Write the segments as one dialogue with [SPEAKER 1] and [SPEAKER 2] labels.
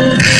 [SPEAKER 1] Yeah.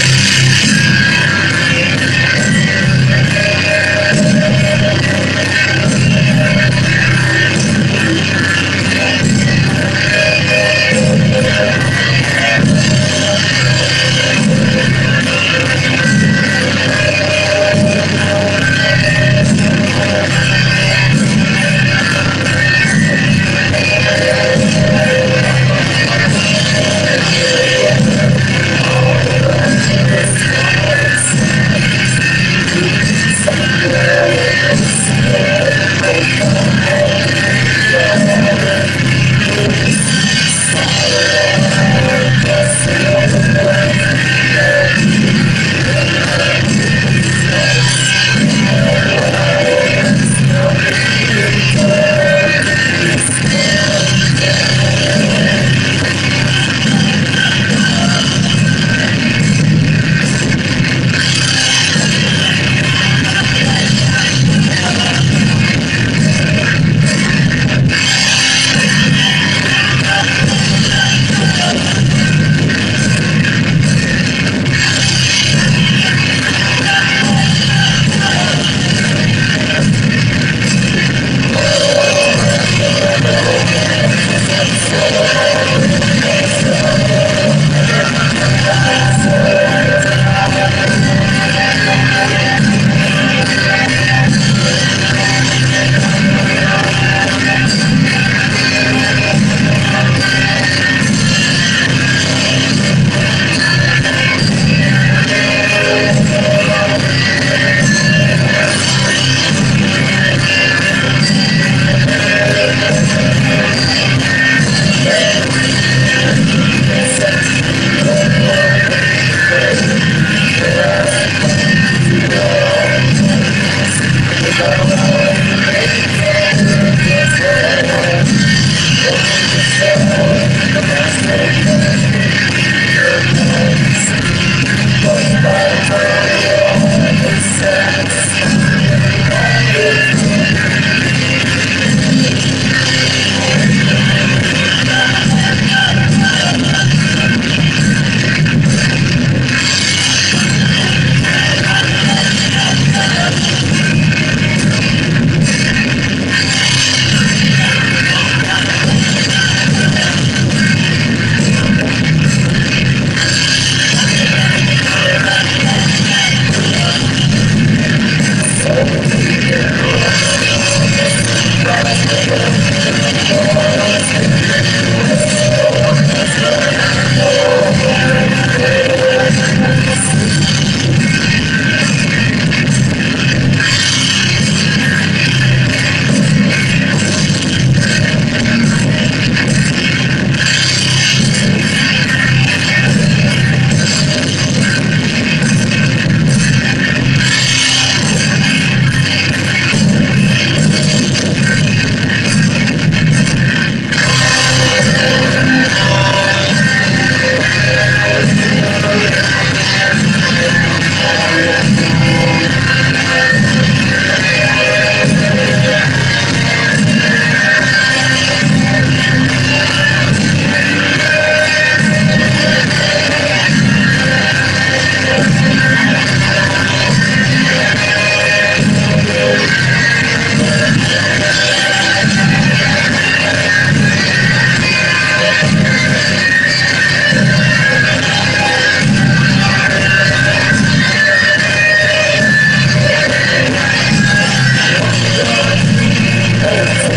[SPEAKER 2] Yeah.